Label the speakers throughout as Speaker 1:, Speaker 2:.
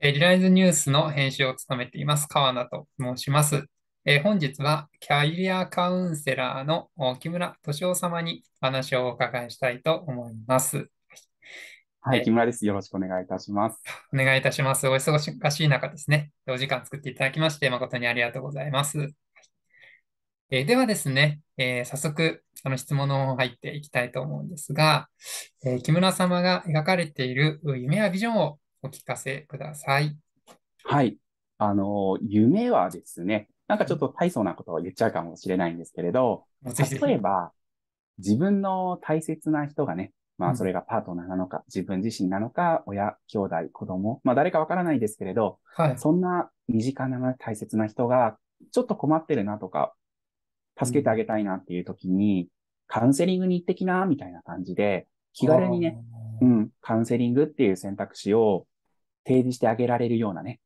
Speaker 1: えーリライズニュースの編集を務めています、川名と申します。えー本日はキャリアカウンセラーのお木村敏夫様にお話をお伺いしたいと思います。
Speaker 2: はい、木村です。よろしくお願いいたします。
Speaker 1: お願いいたします。お忙しい中ですね、お時間作っていただきまして、誠にありがとうございます。えーではですね、えー早速、あの質問の方入っていきたいと思うんですが、えー木村様が描かれている夢やビジョンをお聞かせください。
Speaker 2: はい。あの、夢はですね、なんかちょっと大層なことを言っちゃうかもしれないんですけれど、例えば、自分の大切な人がね、まあそれがパートナーなのか、自分自身なのか、親、兄弟、子供、まあ誰かわからないですけれど、はい、そんな身近な大切な人がちょっと困ってるなとか、助けてあげたいなっていう時に、カウンセリングに行ってきな、みたいな感じで、気軽にね、うん、カウンセリングっていう選択肢を提示してあげられるようなね、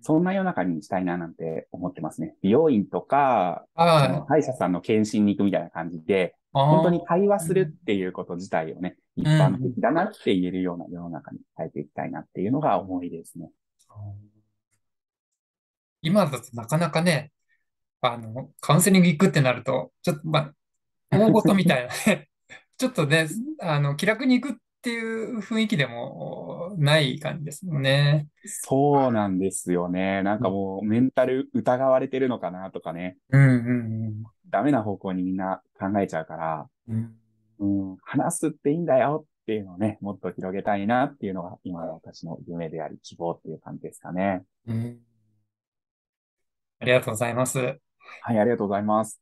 Speaker 2: そんな世の中にしたいななんて思ってますね。美容院とか、その歯医者さんの検診に行くみたいな感じで、本当に会話するっていうこと自体をね、一般的だなって言えるような世の中に変えていきたいなっていうのが思いですね。
Speaker 1: 今だとなかなかね、あの、カウンセリング行くってなると、ちょっと、まあ、大事みたいなね、ちょっとね、あの、気楽に行くっていう雰囲気でもない感じですもんね。
Speaker 2: そうなんですよね。なんかもうメンタル疑われてるのかなとかね。
Speaker 1: うんうんうん。
Speaker 2: ダメな方向にみんな考えちゃうから、うん、うん、話すっていいんだよっていうのをね、もっと広げたいなっていうのが今の私の夢であり希望っていう感じですかね。うん、
Speaker 1: ありがとうございます。はい、
Speaker 2: ありがとうございます。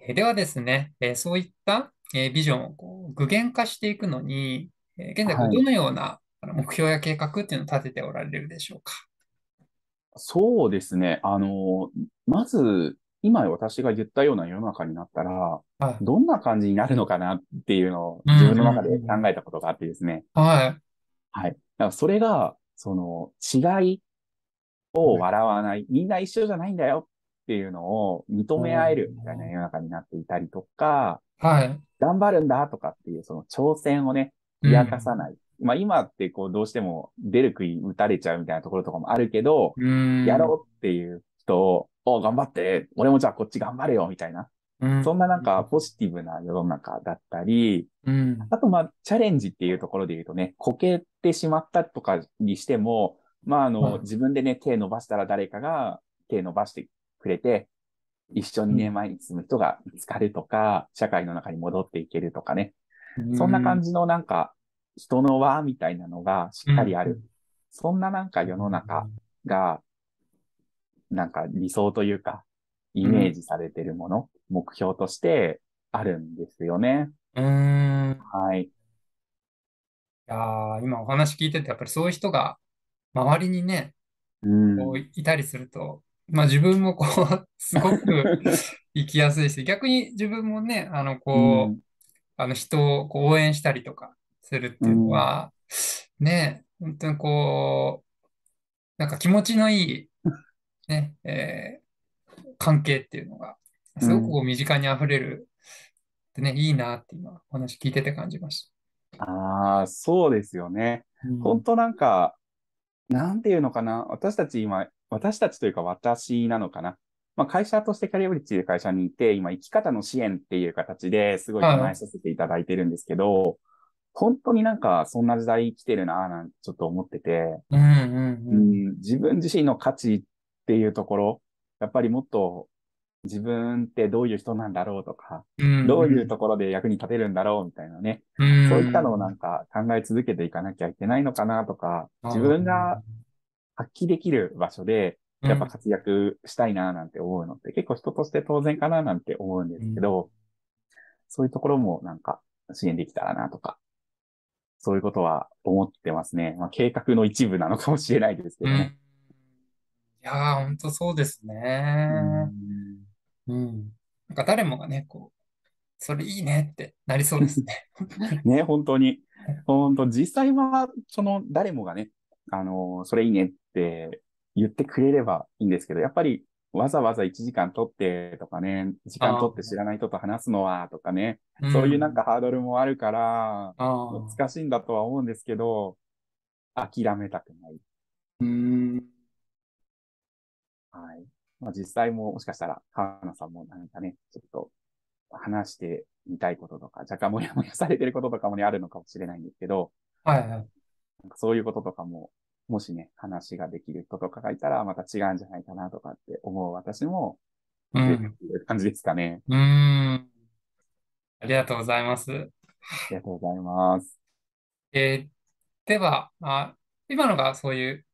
Speaker 1: えではですね、えそういった、えビジョンをこう具現化していくのに、え現在、どのような目標や計画っていうのを立てておられるでしょうか？
Speaker 2: そうですね。あの、まず、今私が言ったような世の中になったら、はい、どんな感じになるのかなっていうのを自分の中で考えたことがあってですね。
Speaker 1: はい。
Speaker 2: はい。だからそれが、その違いを笑わない、みんな一緒じゃないんだよっていうのを認め合えるみたいな世の中になっていたりとか、
Speaker 1: はい。
Speaker 2: 頑張るんだとかっていうその挑戦をね、冷やかさない。うん、まあ今ってこうどうしても出る杭打たれちゃうみたいなところとかもあるけど、やろうっていう人を、お頑張って、俺もじゃあこっち頑張れよみたいな。うん、そんななんかポジティブな世の中だったり、うん、あとまあチャレンジっていうところで言うとね、こけてしまったとかにしても、まああの、自分でね、手伸ばしたら誰かが手伸ばしてくれて、一緒にね、前に進む人が見つかるとか、社会の中に戻っていけるとかね。そんな感じのなんか、人の輪みたいなのがしっかりある。そんななんか世の中が、なんか理想というか、イメージされてるもの、目標としてあるんですよね。
Speaker 1: うん。
Speaker 2: はい。い
Speaker 1: や今お話聞いてて、やっぱりそういう人が周りにね、こういたりすると、まあ自分もこう、すごく生きやすいし、逆に自分もね、あの、こう、あの人をこう応援したりとかするっていうのは、うん、ね、本当にこう、なんか気持ちのいい、ね、えー、関係っていうのが、すごくこう身近に溢れる、でね、いいなって今、お話聞いてて感じまし
Speaker 2: た。ああ、そうですよね。うん、本当なんか、なんていうのかな、私たち今、私たちというか私なのかな。まあ、会社としてキャリアブリッジという会社にいて、今、生き方の支援っていう形ですごい唱えさせていただいてるんですけど、はい、本当になんかそんな時代来てるなぁなんてちょっと思ってて、
Speaker 1: うんうんうん、
Speaker 2: 自分自身の価値っていうところ、やっぱりもっと自分ってどういう人なんだろうとか、うんうん、どういうところで役に立てるんだろうみたいなね、うん。うん、そういったのをなんか考え続けていかなきゃいけないのかなとか、自分が発揮できる場所でやっぱ活躍したいななんて思うのって、結構人として当然かななんて思うんですけど、そういうところもなんか支援できたらなとか、そういうことは思ってますね。まあ、計画の一部なのかもしれないですけどね。
Speaker 1: いやー、ほんとそうですね。うん。なんか誰もがね、こう、それいいねってなりそうですね。
Speaker 2: ね、本当に。本当、実際は、その、誰もがね、あの、それいいねって言ってくれればいいんですけど、やっぱりわざわざ1時間取ってとかね、時間取って知らない人と話すのはとかね、そういうなんかハードルもあるから、難しいんだとは思うんですけど、諦めたくない。
Speaker 1: うん。
Speaker 2: はい。まあ実際ももしかしたら、川野さんもなんかね、ちょっと話してみたいこととか、若干もやもやされてることとかもね、あるのかもしれないんですけど、
Speaker 1: はいはい。なん
Speaker 2: かそういうこととかも、もしね、話ができる人とかがいたら、また違うんじゃないかなとかって思う私も、うん。いう感じですかね。
Speaker 1: うん。ありがとうございます。あ
Speaker 2: りがとうございます。
Speaker 1: えー、では、あ、今のがそういう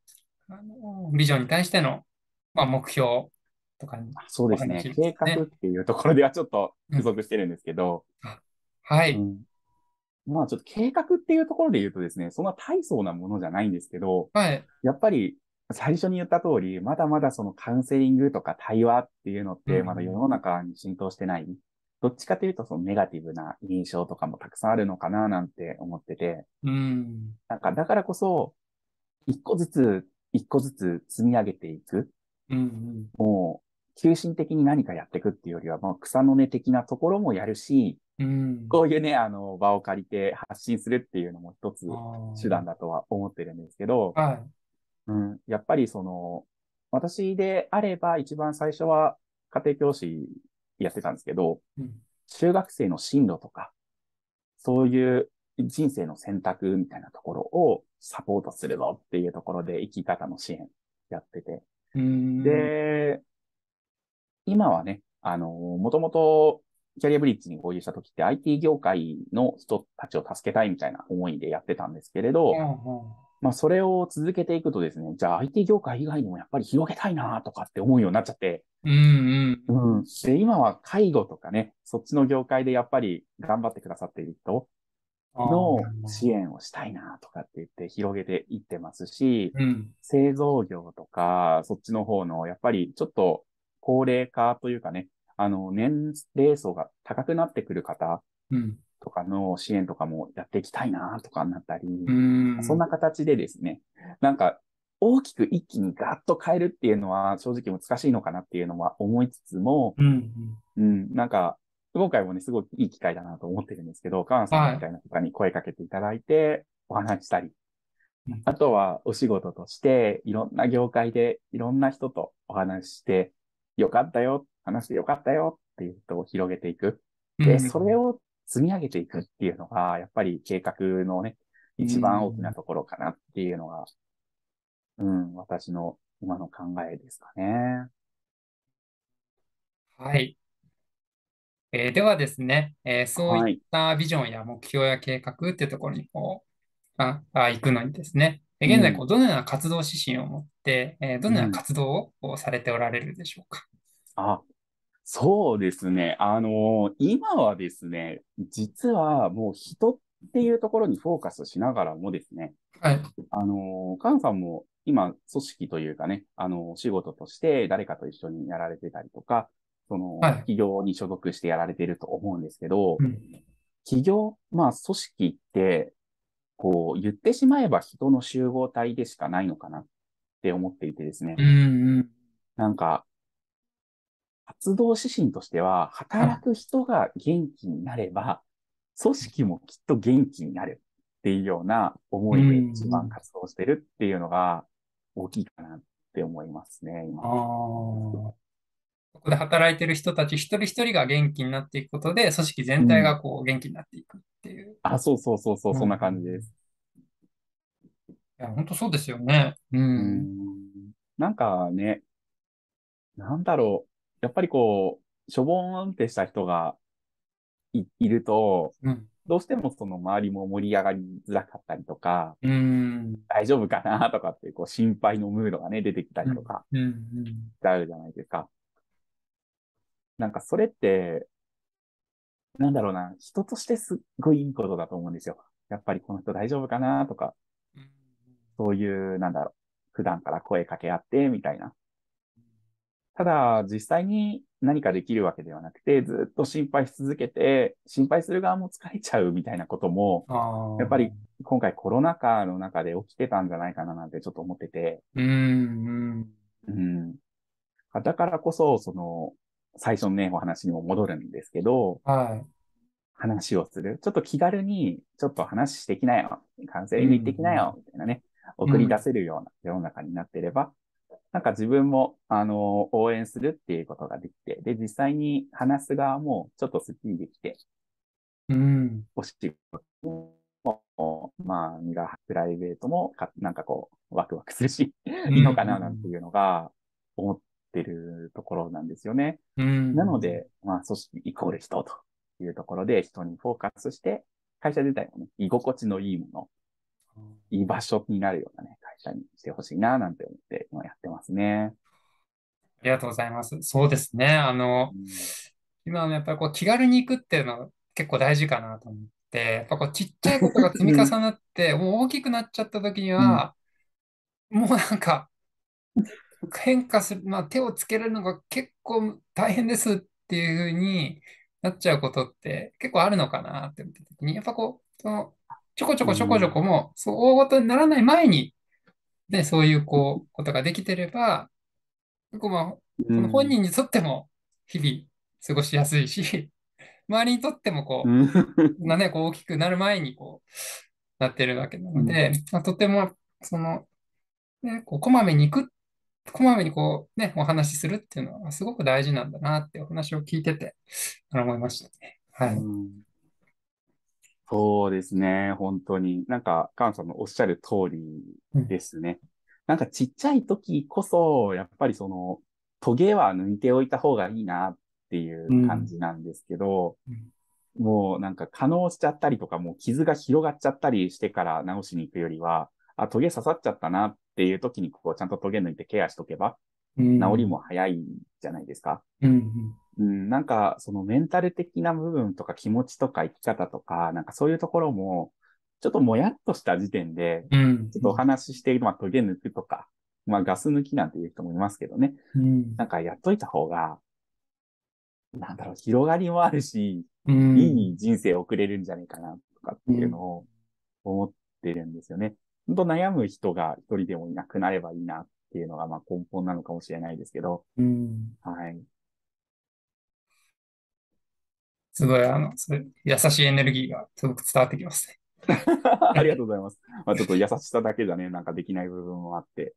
Speaker 1: あのビジョンに対しての、まあ、目標とかに、
Speaker 2: そうですね。計画っていうところではちょっと付属してるんですけど。
Speaker 1: うん、はい、うん、
Speaker 2: まあちょっと計画っていうところで言うとですね、そんな大層なものじゃないんですけど、
Speaker 1: はい、
Speaker 2: やっぱり最初に言った通り、まだまだそのカウンセリングとか対話っていうのって、まだ世の中に浸透してない。うん、どっちかというと、そのネガティブな印象とかもたくさんあるのかななんて思ってて。
Speaker 1: うん。
Speaker 2: なんか、だからこそ、一個ずつ、一個ずつ積み上げていく。
Speaker 1: うん、うん、
Speaker 2: もう、急進的に何かやっていくっていうよりは、もう草の根的なところもやるし、
Speaker 1: うん、
Speaker 2: こういうね、あの、場を借りて発信するっていうのも一つ手段だとは思ってるんですけど、
Speaker 1: はい。
Speaker 2: うん、やっぱりその、私であれば一番最初は家庭教師やってたんですけど、
Speaker 1: うん、
Speaker 2: 中学生の進路とか、そういう人生の選択みたいなところをサポートするぞっていうところで生き方の支援やってて。で、今はね、あの、もともとキャリアブリッジに合流した時って IT 業界の人たちを助けたいみたいな思いでやってたんですけれど、まあそれを続けていくとですね、じゃあ IT 業界以外にもやっぱり広げたいなとかって思うようになっちゃって、
Speaker 1: うんうん。
Speaker 2: うん。で、今は介護とかね、そっちの業界でやっぱり頑張ってくださっている人の支援をしたいなとかって言って広げていってますし、
Speaker 1: うん、
Speaker 2: 製造業とか、そっちの方の、やっぱりちょっと高齢化というかね、あの、年齢層が高くなってくる方とかの支援とかもやっていきたいなとかになったり、
Speaker 1: うん、
Speaker 2: そんな形でですね、なんか大きく一気にガッと変えるっていうのは正直難しいのかなっていうのは思いつつも、
Speaker 1: うん、
Speaker 2: うん、なんか、今回もね、すごくいい機会だなと思ってるんですけど、カーンさんみたいな方に声かけていただいて、お話したり、はい、あとはお仕事として、いろんな業界でいろんな人とお話しして、よかったよ、話してよかったよっていう人を広げていく。で、それを積み上げていくっていうのが、やっぱり計画のね、一番大きなところかなっていうのがうん、私の今の考えですかね。
Speaker 1: はい。えーではですね、えーそういったビジョンや目標や計画っていうところにこう、あ、あ行くのにですね、え現在こうどのような活動指針を持って、えーどのような活動をされておられるでしょうか？
Speaker 2: あ、そうですね。あの今はですね、実はもう人っていうところにフォーカスしながらもですね、
Speaker 1: はい。
Speaker 2: あのカンさんも今、組織というかね、あの、仕事として誰かと一緒にやられてたりとか、その、はい、企業に所属してやられていると思うんですけど、
Speaker 1: うん、
Speaker 2: 企業、まあ、組織って、こう、言ってしまえば人の集合体でしかないのかなって思っていてですね。
Speaker 1: うんうん、
Speaker 2: なんか、活動指針としては、働く人が元気になれば、組織もきっと元気になるっていうような思いで一番活動してるっていうのが、大きいかなって思いますね、今。
Speaker 1: ここで働いてる人たち一人一人が元気になっていくことで、組織全体がこう元気になっていくっていう。うん、
Speaker 2: あ、そうそうそうそう、そんな感じです。
Speaker 1: いや、本当そうですよね。うん。うん
Speaker 2: なんかね、なんだろう。やっぱりこう、しょぼーんってした人がいいると、
Speaker 1: うん、
Speaker 2: どうしてもその周りも盛り上がりづらかったりとか、
Speaker 1: うん、
Speaker 2: 大丈夫かなとかっていうこう心配のムードがね、出てきたりとか、
Speaker 1: うん、
Speaker 2: あるじゃないですか。なんかそれって、なんだろうな、人としてすっごいいいことだと思うんですよ。やっぱりこの人大丈夫かなとか、そういう、なんだろう、普段から声かけ合って、みたいな。ただ、実際に何かできるわけではなくて、ずっと心配し続けて、心配する側も疲れちゃうみたいなことも、やっぱり今回コロナ禍の中で起きてたんじゃないかななんてちょっと思ってて。
Speaker 1: うん、
Speaker 2: うん。だからこそ、その、最初のね、お話にも戻るんですけど、
Speaker 1: はい。
Speaker 2: 話をする。ちょっと気軽に、ちょっと話してきなよ。カウンセリング行ってきなよ。みたいなね。送り出せるような世の中になってれば、うん、なんか自分も、あの、応援するっていうことができて、で、実際に話す側もちょっとスッキリできて、
Speaker 1: うん、
Speaker 2: お仕事も、まあ、身がプライベートもか、なんかこう、ワクワクするし、いいのかな、なんていうのが、思ってるところなんですよね。
Speaker 1: うん、
Speaker 2: なので、まあ、組織イコール人というところで、人にフォーカスして、会社自体もね、居心地のいいもの、いい場所になるようなね、会社にしてほしいな、なんて思って今やってますね。
Speaker 1: ありがとうございます。そうですね。あの、うん、今のやっぱりこう気軽に行くっていうのは結構大事かなと思って、やっぱこうちっちゃいことが積み重なって、もう大きくなっちゃった時には、うん、もうなんか、変化する、まあ手をつけるのが結構大変ですっていうふうになっちゃうことって結構あるのかなって思った時に、やっぱこう、その、ちょこちょこちょこちょこも、そう大ごとにならない前に、ね、そういうこう、ことができてれば、こうまあ、本人にとっても日々過ごしやすいし、周りにとってもこう、なね、こう大きくなる前にこう、なってるわけなので、まあ、とても、その、ね、こう、こまめに行く、こまめにこう、ね、お話しするっていうのはすごく大事なんだなってお話を聞いてて、思いましたね。はい。
Speaker 2: そうですね、本当に。なんか、カンさんのおっしゃる通りですね。うん、なんかちっちゃい時こそ、やっぱりその、トゲは抜いておいた方がいいなっていう感じなんですけど、うん、もうなんか可能しちゃったりとか、もう傷が広がっちゃったりしてから直しに行くよりは、あ、トゲ刺さっちゃったなっていう時にこうちゃんとトゲ抜いてケアしとけば、治りも早いじゃないですか。
Speaker 1: うん、
Speaker 2: うん、なんかそのメンタル的な部分とか気持ちとか生き方とか、なんかそういうところも、ちょっともやっとした時点で、ちょっとお話ししている、まあ、トゲ抜くとか、まあ、ガス抜きなんていう人もいますけどね。
Speaker 1: うん、
Speaker 2: なんかやっといた方が、なんだろう、広がりもあるし、
Speaker 1: うん、
Speaker 2: いい人生を送れるんじゃないかな、とかっていうのを思ってるんですよね。本当悩む人が一人でもいなくなればいいなっていうのが、まあ根本なのかもしれないですけど、
Speaker 1: うん、
Speaker 2: はい。
Speaker 1: すごい、あの、優しいエネルギーがすごく伝わってきますね。
Speaker 2: ありがとうございます。まあ、ちょっと優しさだけじゃね、なんかできない部分もあって、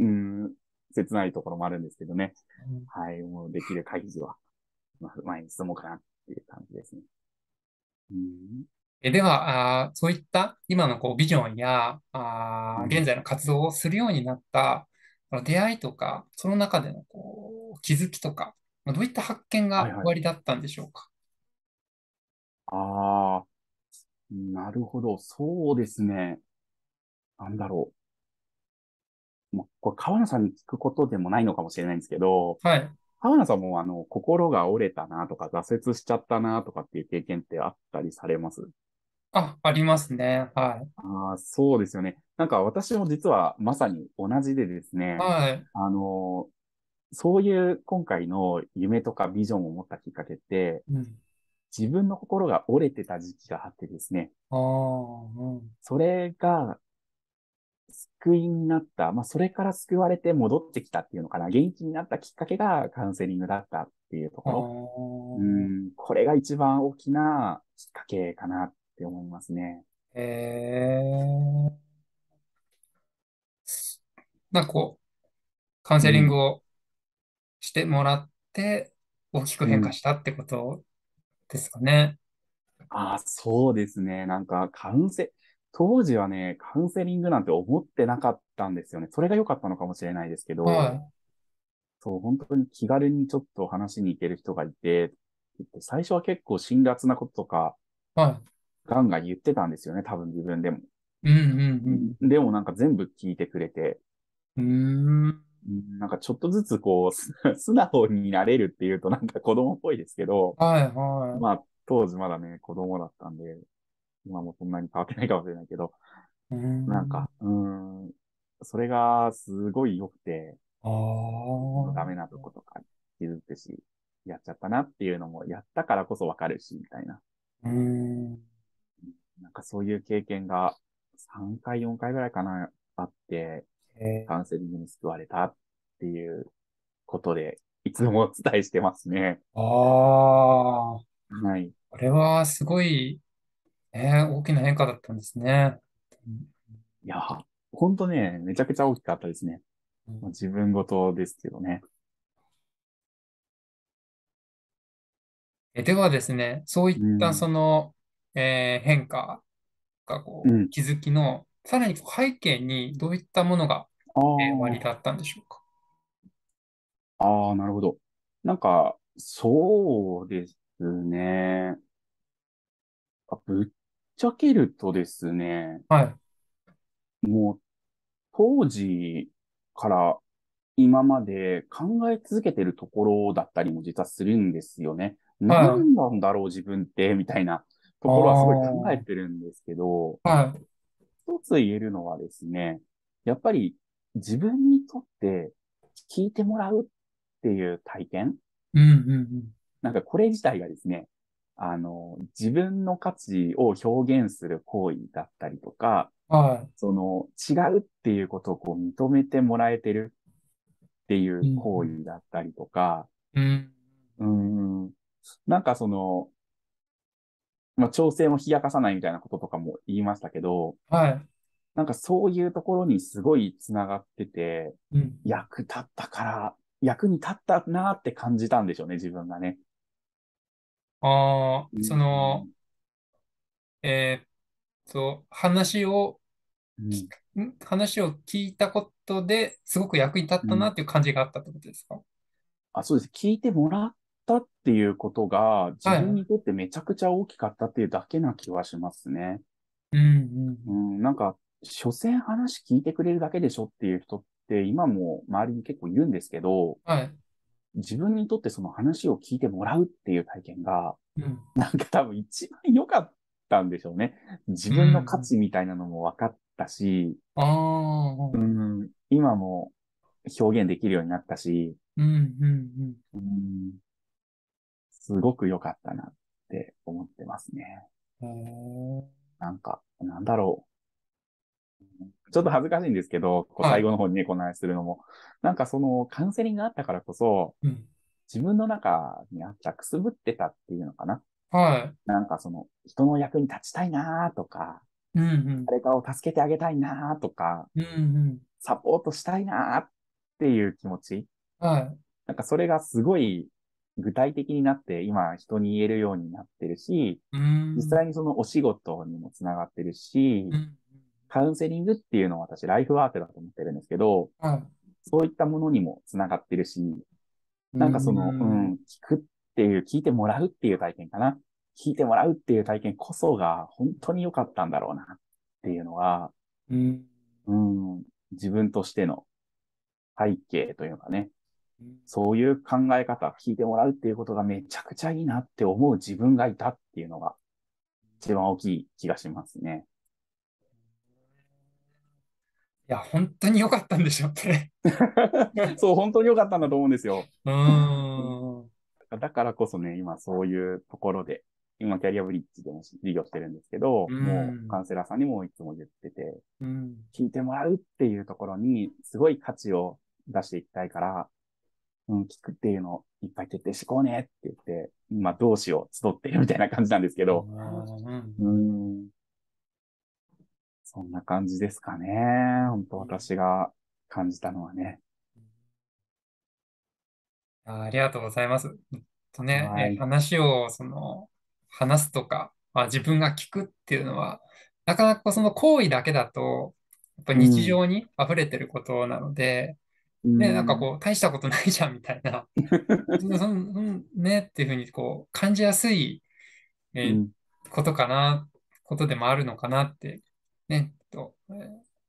Speaker 2: うん、切ないところもあるんですけどね。
Speaker 1: うん、
Speaker 2: はい、もうできる限りは、まあ、前に進もうかなっていう感じですね。うん、
Speaker 1: えではあ、そういった今のこうビジョンやあ現在の活動をするようになった、うん、出会いとか、その中でのこう気づきとか、どういった発見が終わりだったんでしょうか？
Speaker 2: はいはい、ああ、なるほど。そうですね。なんだろう。まこれ、川野さんに聞くことでもないのかもしれないんですけど、
Speaker 1: はい。
Speaker 2: 川野さんも、あの、心が折れたなとか、挫折しちゃったなとかっていう経験ってあったりされます？
Speaker 1: あ、ありますね。はい。
Speaker 2: ああ、そうですよね。なんか私も実はまさに同じでですね、
Speaker 1: はい。
Speaker 2: あの、そういう今回の夢とかビジョンを持ったきっかけって、
Speaker 1: うん、
Speaker 2: 自分の心が折れてた時期があってですね。
Speaker 1: あうん、
Speaker 2: それが、救いになった。まあ、それから救われて戻ってきたっていうのかな。元気になったきっかけがカウンセリングだったっていうところ。うん、これが一番大きなきっかけかなって思いますね。
Speaker 1: へえ。なんかこう、カウンセリングをしてもらって、大きく変化したってことですかね。
Speaker 2: ああ、そうですね。なんか、カウンセ、当時はね、カウンセリングなんて思ってなかったんですよね。それが良かったのかもしれないですけど、
Speaker 1: はい。
Speaker 2: そう、本当に気軽にちょっと話しに行ける人がいて、最初は結構辛辣なこととか、
Speaker 1: は
Speaker 2: ガンガン言ってたんですよね、多分自分でも。
Speaker 1: い。うんうん
Speaker 2: でもなんか全部聞いてくれて、
Speaker 1: うん。うーん。
Speaker 2: なんかちょっとずつこう、素直になれるっていうとなんか子供っぽいですけど、
Speaker 1: はいは
Speaker 2: まあ当時まだね、子供だったんで、今もそんなに変わってないかもしれないけど、
Speaker 1: ん。
Speaker 2: なんか、うん、それがすごい良くて、
Speaker 1: ああ。
Speaker 2: ダメなとことか気づくし、やっちゃったなっていうのも、やったからこそわかるし、みたいな。
Speaker 1: うん。
Speaker 2: なんかそういう経験が3回、4回ぐらいかな、あって、カウンセリングに救われたっていうことで、いつもお伝えしてますね。
Speaker 1: ああ。は
Speaker 2: い。
Speaker 1: これはすごい、えー、大きな変化だったんですね。
Speaker 2: いや、本当ね、めちゃくちゃ大きかったですね。自分ごとですけどね。
Speaker 1: えではですね、そういったその、うん、えー、変化がこう、うん、気づきの、さらに背景にどういったものが、えー、割りだったんでしょうか？
Speaker 2: ああ、なるほど。なんか、そうですね。ぶっちゃけるとですね、
Speaker 1: はい。
Speaker 2: もう、当時から今まで考え続けてるところだったりも実はするんですよね。何なんだろう自分って、みたいなところはすごい考えてるんですけど、
Speaker 1: はい。
Speaker 2: 一つ言えるのはですね、やっぱり自分にとって聞いてもらうっていう体験、
Speaker 1: うんうんうん、
Speaker 2: なんかこれ自体がですね、あの、自分の価値を表現する行為だったりとか、
Speaker 1: はい、
Speaker 2: その違うっていうことをこう認めてもらえてるっていう行為だったりとか、
Speaker 1: うん、
Speaker 2: うんなんかその、まあ、調整も冷やかさないみたいなこととかも言いましたけど、
Speaker 1: はい。
Speaker 2: なんかそういうところにすごい繋がってて、
Speaker 1: うん、
Speaker 2: 役立ったから、役に立ったなって感じたんでしょうね、自分がね。
Speaker 1: ああ、その、えー、っと、話を、うん、話を聞いたことですごく役に立ったなっていう感じがあったってことですか、うん、
Speaker 2: あそうです。聞いてもらったっていうことが自分にとってめちゃくちゃ大きかったっていうだけな気はしますね。
Speaker 1: うん、
Speaker 2: うん、うん。なんか、所詮話聞いてくれるだけでしょっていう人って今も周りに結構いるんですけど、
Speaker 1: はい。
Speaker 2: 自分にとってその話を聞いてもらうっていう体験が、
Speaker 1: うん、
Speaker 2: なんか多分一番良かったんでしょうね。自分の価値みたいなのも分かったし、
Speaker 1: うん、
Speaker 2: うん、今も表現できるようになったし、
Speaker 1: うんうん
Speaker 2: うん、すごく良かったなって思ってますね。なんか、なんだろう。ちょっと恥ずかしいんですけど、こう最後の方にね、こんな話するのも、なんかそのカウンセリングがあったからこそ、
Speaker 1: うん、
Speaker 2: 自分の中にあったくすぶってたっていうのかな。
Speaker 1: はい。
Speaker 2: なんかその人の役に立ちたいなとか、
Speaker 1: うんうん、
Speaker 2: 誰かを助けてあげたいなとか、
Speaker 1: うんうん、
Speaker 2: サポートしたいなっていう気持ち。
Speaker 1: はい。
Speaker 2: なんかそれがすごい具体的になって今人に言えるようになってるし、実際にそのお仕事にもつながってるし、
Speaker 1: うん。
Speaker 2: カウンセリングっていうのは私、ライフワークだと思ってるんですけど、
Speaker 1: はい、
Speaker 2: そういったものにもつながってるし、なんかその、うん、聞くっていう、聞いてもらうっていう体験かな。聞いてもらうっていう体験こそが本当に良かったんだろうなっていうのは、
Speaker 1: うん、
Speaker 2: うん、自分としての背景というかね、そういう考え方、聞いてもらうっていうことがめちゃくちゃいいなって思う自分がいたっていうのが一番大きい気がしますね。
Speaker 1: いや、本当に良かったんでしょうね。
Speaker 2: そう、本当に良かったんだと思うんですよ。
Speaker 1: うん。
Speaker 2: だからこそね、今そういうところで、今キャリアブリッジでも事業してるんですけど、
Speaker 1: うん、
Speaker 2: もうカウンセラーさんにもいつも言ってて、
Speaker 1: うん、
Speaker 2: 聞いてもらうっていうところにすごい価値を出していきたいから、うん、聞くっていうのをいっぱい徹底してこうねって言って、今どうしよう、集ってるみたいな感じなんですけど、うん、そんな感じですかね。本当私が感じたのはね。
Speaker 1: ありがとうございます。とね、はい、話をその話すとか、まあ、自分が聞くっていうのは、なかなかその行為だけだと、やっぱ日常に溢れてることなので、うん、ね、なんかこう、大したことないじゃんみたいな、そのねっていうふうにこう感じやすい、えー、うん、ことかな、ことでもあるのかなってね、と、えー、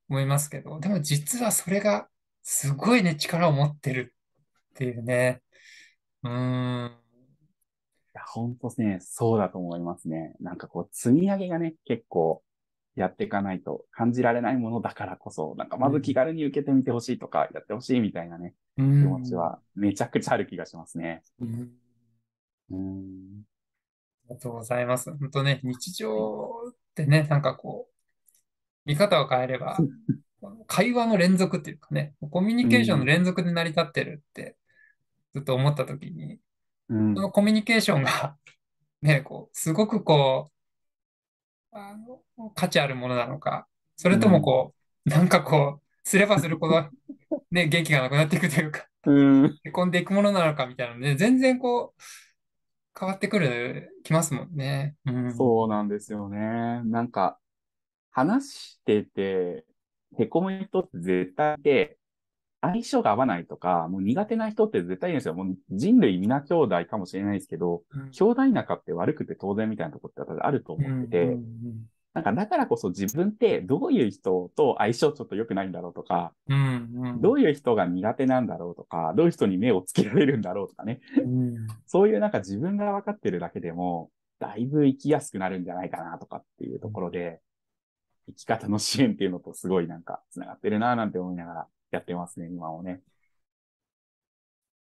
Speaker 1: 思いますけど、でも実はそれがすごいね、力を持ってるっていうね。うーん。
Speaker 2: いや、ほんとね、そうだと思いますね。なんかこう、積み上げがね、結構やっていかないと感じられないものだからこそ、なんかまず気軽に受けてみてほしいとか、やってほしいみたいなね、
Speaker 1: 気
Speaker 2: 持ちはめちゃくちゃある気がしますね。
Speaker 1: うん。
Speaker 2: うん。
Speaker 1: ありがとうございます。本当ね、日常ってね、なんかこう、見方を変えれば、会話の連続っていうかね、コミュニケーションの連続で成り立ってるってずっと思ったときに、
Speaker 2: うん、
Speaker 1: そのコミュニケーションがね、こう、すごくこう、価値あるものなのか、それともこう、なんかこう、すればするほど、ね、元気がなくなっていくというか、
Speaker 2: うん。
Speaker 1: へこんでいくものなのかみたいなので、全然こう、変わってくる、きますもんね。うん。
Speaker 2: そうなんですよね。なんか、話してて、へこむ人って絶対で、相性が合わないとか、もう苦手な人って絶対いるんですよ。もう人類皆兄弟かもしれないですけど、
Speaker 1: うん、
Speaker 2: 兄弟仲って悪くて当然みたいなとこってあると思ってて、うんうんうんなんか、だからこそ自分ってどういう人と相性ちょっと良くないんだろうとか、
Speaker 1: うんうん、
Speaker 2: どういう人が苦手なんだろうとか、どういう人に目をつけられるんだろうとかね。うん、そういうなんか自分が分かってるだけでも、だいぶ生きやすくなるんじゃないかなとかっていうところで、生き方の支援っていうのとすごいなんか繋がってるななんて思いながらやってますね、今もね。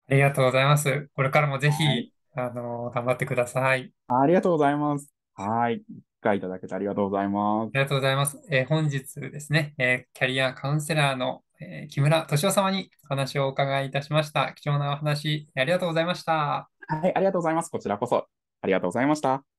Speaker 1: ありがとうございます。これからもぜひ、はい、あの、頑張ってください。
Speaker 2: ありがとうございます。はい。回いただけてありがとうございます。あ
Speaker 1: りがとうございます。えー、本日ですね、えー、キャリアカウンセラーの、えー、木村敏夫様にお話をお伺いいたしました。貴重なお話、ありがとうございました。
Speaker 2: はい、ありがとうございます。こちらこそ、ありがとうございました。